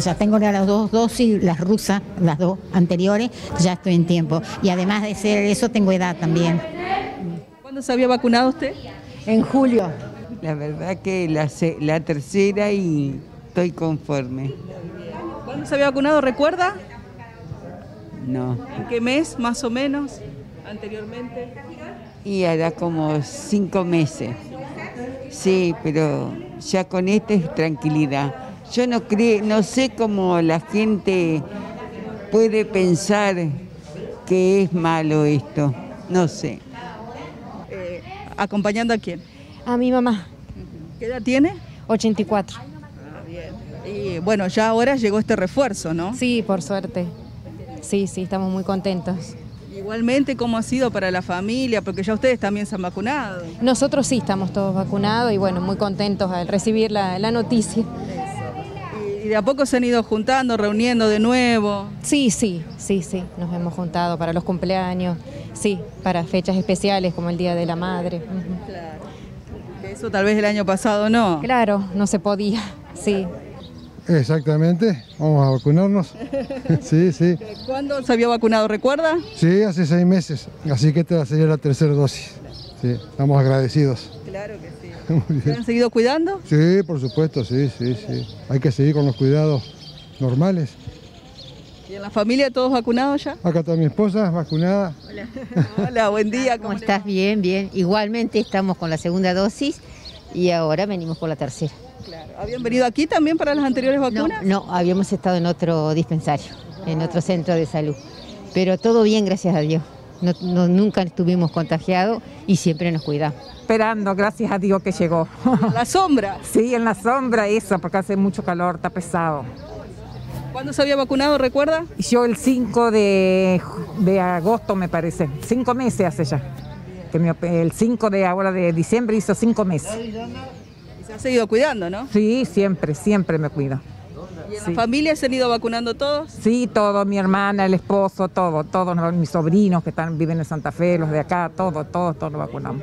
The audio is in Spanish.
Ya tengo las dos dosis, las rusas, las dos anteriores, ya estoy en tiempo. Y además de ser eso, tengo edad también. ¿Cuándo se había vacunado usted? En julio. La verdad que la, se- la tercera y estoy conforme. ¿Cuándo se había vacunado? ¿Recuerda? No. ¿En qué mes más o menos? Anteriormente. Y hará como cinco meses. Sí, pero ya con esta es tranquilidad. Yo no creo, no sé cómo la gente puede pensar que es malo esto. No sé. Eh, ¿Acompañando a quién? A mi mamá, ¿Qué edad tiene? 84. Y bueno, ya ahora llegó este refuerzo, ¿no? Sí, por suerte. Sí, sí, estamos muy contentos. Igualmente, ¿cómo ha sido para la familia? Porque ya ustedes también se han vacunado. Nosotros sí estamos todos vacunados y bueno, muy contentos al recibir la, la noticia. Y, de a poco se han ido juntando, reuniendo de nuevo. Sí, sí, sí, sí, nos hemos juntado para los cumpleaños, sí, para fechas especiales como el Día de la Madre. Que Eso tal vez el año pasado no. Claro, no se podía, sí. Exactamente, vamos a vacunarnos. Sí, sí, ¿Cuándo se había vacunado? ¿Recuerda? sí, hace seis meses, así que esta sería la tercera dosis. Sí, estamos agradecidos. Claro que sí. ¿Se han seguido cuidando? Sí, por supuesto, sí, sí, sí. Hay que seguir con los cuidados normales. ¿Y en la familia todos vacunados ya? Acá está mi esposa, vacunada. Hola, buen día. ¿Cómo le estás? Bien, bien. Igualmente estamos con la segunda dosis y ahora venimos por la tercera. Claro. ¿Habían venido aquí también para las anteriores No, vacunas? no, habíamos estado en otro dispensario, en otro centro de salud. Pero todo bien, gracias a Dios. No- no- nunca estuvimos contagiados y siempre nos cuidamos. Esperando, gracias a Dios que llegó. La sombra. Sí, en la sombra eso, porque hace mucho calor, está pesado. ¿Cuándo se había vacunado? ¿Recuerda? Y Yo el 5 de, de agosto me parece, cinco meses hace ya. Que me op- el 5 de ahora de diciembre hizo cinco meses. Y se han seguido cuidando, ¿no? Sí, siempre, siempre me cuido. ¿Y en Sí. la familia se han ido vacunando todos? Sí, todo, mi hermana, el esposo, todo, todos mis sobrinos que están, viven en Santa Fe, los de acá, todos, todos, todos nos vacunamos.